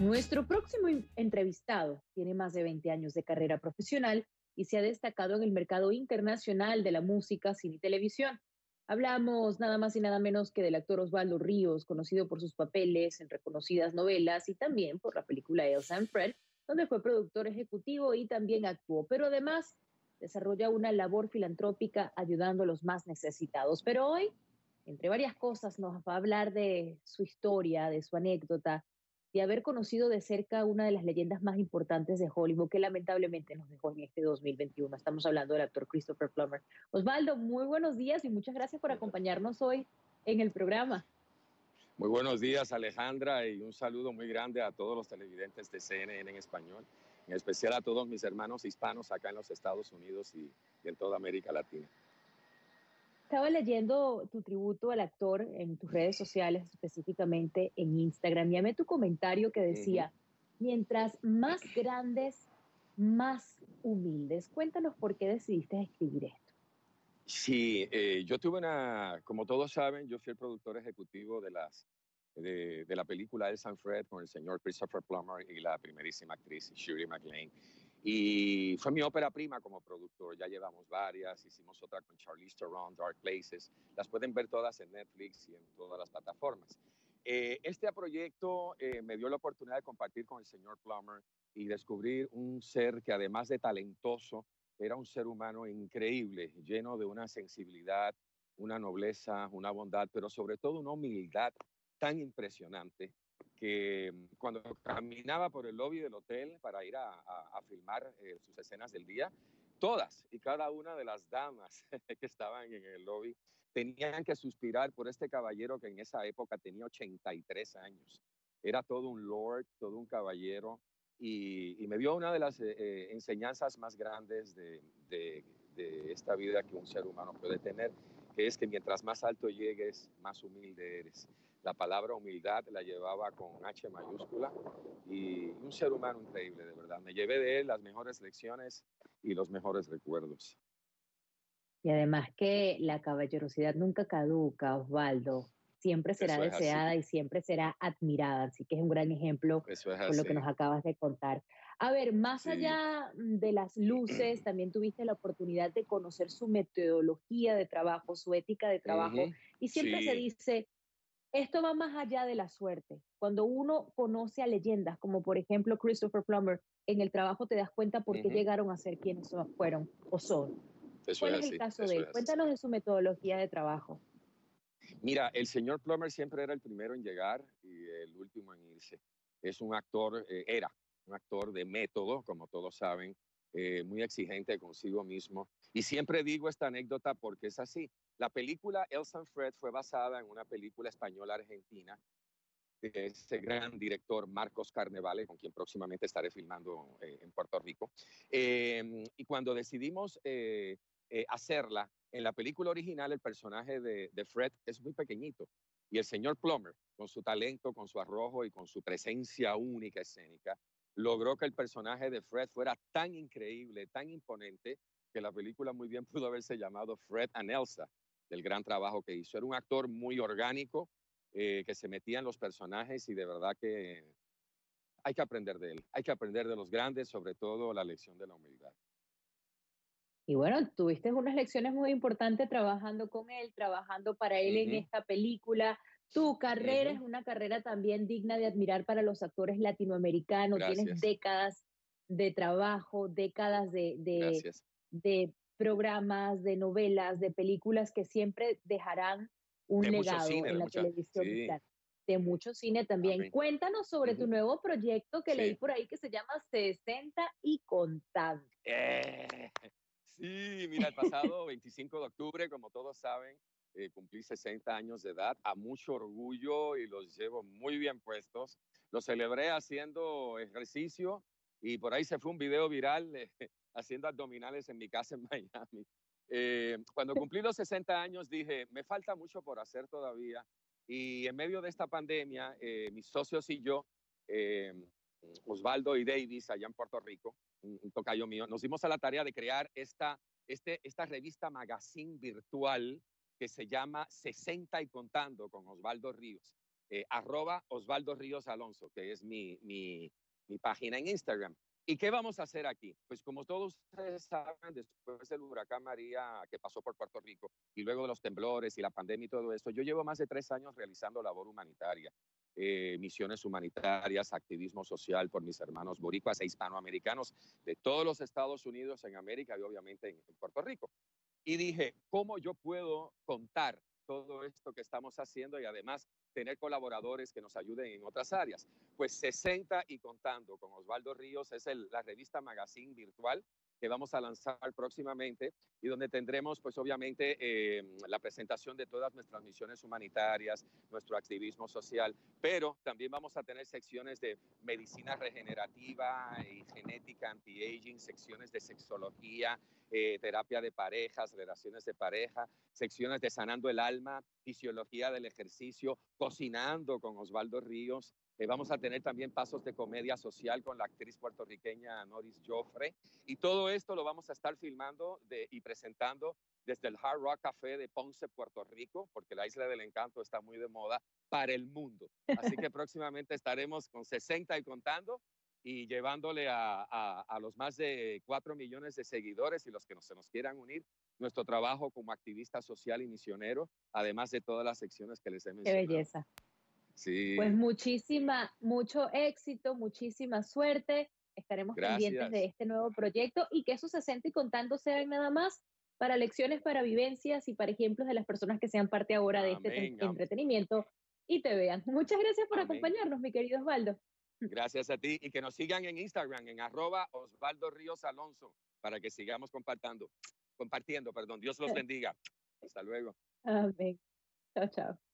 Nuestro próximo entrevistado tiene más de 20 años de carrera profesional y se ha destacado en el mercado internacional de la música, cine y televisión. Hablamos nada más y nada menos que del actor Osvaldo Ríos, conocido por sus papeles en reconocidas novelas y también por la película Elsa and Fred, donde fue productor ejecutivo y también actuó, pero además desarrolla una labor filantrópica ayudando a los más necesitados. Pero hoy, entre varias cosas, nos va a hablar de su historia, de su anécdota y haber conocido de cerca una de las leyendas más importantes de Hollywood que lamentablemente nos dejó en este 2021. Estamos hablando del actor Christopher Plummer. Osvaldo, muy buenos días y muchas gracias por acompañarnos hoy en el programa. Muy buenos días, Alejandra, y un saludo muy grande a todos los televidentes de CNN en español, en especial a todos mis hermanos hispanos acá en los Estados Unidos y, en toda América Latina. Estaba leyendo tu tributo al actor en tus redes sociales, específicamente en Instagram, y amé tu comentario que decía, mientras más grandes, más humildes. Cuéntanos por qué decidiste escribir esto. Sí, eh, yo tuve una, como todos saben, yo fui el productor ejecutivo de, las, de, de la película El San Fred con el señor Christopher Plummer y la primerísima actriz Shirley MacLaine. Y fue mi ópera prima como productor, ya llevamos varias, hicimos otra con Charlize Theron, Dark Places, las pueden ver todas en Netflix y en todas las plataformas. Eh, este proyecto eh, me dio la oportunidad de compartir con el señor Plummer y descubrir un ser que además de talentoso, era un ser humano increíble, lleno de una sensibilidad, una nobleza, una bondad, pero sobre todo una humildad tan impresionante que mm, cuando caminaba por el lobby del hotel para ir a, filmar eh, sus escenas del día, todas y cada una de las damas que estaban en el lobby tenían que suspirar por este caballero que en esa época tenía 83 años. Era todo un lord, todo un caballero, y, me dio una de las eh, eh, enseñanzas más grandes de, de, esta vida que un ser humano puede tener, que es que mientras más alto llegues, más humilde eres. La palabra humildad la llevaba con H mayúscula y un ser humano increíble, de verdad. Me llevé de él las mejores lecciones y los mejores recuerdos. Y además que la caballerosidad nunca caduca, Osvaldo siempre será deseada y siempre será admirada. Así que es un gran ejemplo con lo que nos acabas de contar. A ver, más allá de las luces, también tuviste la oportunidad de conocer su metodología de trabajo, su ética de trabajo. Y siempre se dice, esto va más allá de la suerte. Cuando uno conoce a leyendas, como por ejemplo Christopher Plummer, en el trabajo te das cuenta por qué llegaron a ser quienes fueron o son. ¿Cuál es, el caso de él? Cuéntanos de su metodología de trabajo. Mira, el señor Plummer siempre era el primero en llegar y el último en irse. Es un actor, eh, era un actor de método, como todos saben, eh, muy exigente consigo mismo. Y siempre digo esta anécdota porque es así. La película Elsa Fred fue basada en una película española argentina de ese gran director Marcos Carnevale, con quien próximamente estaré filmando eh, en Puerto Rico. y cuando decidimos hacerla, en la película original, el personaje de, Fred es muy pequeñito y el señor Plummer, con su talento, con su arrojo y con su presencia única escénica, logró que el personaje de Fred fuera tan increíble, tan imponente, que la película muy bien pudo haberse llamado Fred and Elsa, del gran trabajo que hizo. Era un actor muy orgánico, eh, que se metía en los personajes y de verdad que hay que aprender de él, hay que aprender de los grandes, sobre todo la lección de la humildad. Y bueno, tuviste unas lecciones muy importantes trabajando con él, trabajando para él en esta película. Tu carrera es una carrera también digna de admirar para los actores latinoamericanos. Tienes décadas de trabajo, décadas de, de, programas, de novelas, de películas que siempre dejarán un legado en la televisión. De mucho cine también. Cuéntanos sobre tu nuevo proyecto que leí por ahí que se llama 60 y contando. Eh, Sí, mira, el pasado 25 de octubre, como todos saben, eh, cumplí 60 años de edad, a mucho orgullo y los llevo muy bien puestos. Lo celebré haciendo ejercicio y por ahí se fue un video viral eh, haciendo abdominales en mi casa en Miami. Eh, cuando cumplí los 60 años dije, me falta mucho por hacer todavía. Y en medio de esta pandemia, mis socios y yo, Osvaldo y Davis, allá en Puerto Rico, un, tocayo mío, nos dimos a la tarea de crear esta, este, esta revista magazine virtual que se llama 60 y contando con Osvaldo Ríos. eh, arroba Osvaldo Ríos Alonso, que es mi, mi, página en Instagram. ¿Y qué vamos a hacer aquí? Pues como todos ustedes saben, después del huracán María que pasó por Puerto Rico y luego de los temblores y la pandemia y todo esto, yo llevo más de tres años realizando labor humanitaria, eh, misiones humanitarias, activismo social por mis hermanos boricuas e hispanoamericanos de todos los Estados Unidos en América y obviamente en Puerto Rico. Y dije, ¿cómo yo puedo contar todo esto que estamos haciendo y además tener colaboradores que nos ayuden en otras áreas. Pues 60 y contando con Osvaldo Ríos es la revista Magazine Virtual que vamos a lanzar próximamente y donde tendremos pues obviamente eh, la presentación de todas nuestras misiones humanitarias, nuestro activismo social, pero también vamos a tener secciones de medicina regenerativa y genética anti-aging, secciones de sexología, eh, terapia de parejas, relaciones de pareja, secciones de sanando el alma, fisiología del ejercicio, cocinando con Osvaldo Ríos, eh, vamos a tener también pasos de comedia social con la actriz puertorriqueña Noris Joffre. Y todo esto lo vamos a estar filmando y presentando desde el Hard Rock Café de Ponce, Puerto Rico, porque la Isla del Encanto está muy de moda para el mundo. Así que próximamente estaremos con 60 y contando y llevándole a, los más de 4 millones de seguidores y los que no, se nos quieran unir nuestro trabajo como activista social y misionero, además de todas las secciones que les he mencionado. Qué belleza. Pues muchísima, mucho éxito, muchísima suerte. Estaremos pendientes de este nuevo proyecto y que esos 60 y contando sean nada más para lecciones, para vivencias y para ejemplos de las personas que sean parte ahora de este entretenimiento y te vean. Muchas gracias por acompañarnos, mi querido Osvaldo. Gracias a ti y que nos sigan en Instagram en arroba Osvaldo Ríos Alonso para que sigamos compartiendo, compartiendo, perdón. Dios los bendiga. Hasta luego. Amén. Chao, chao.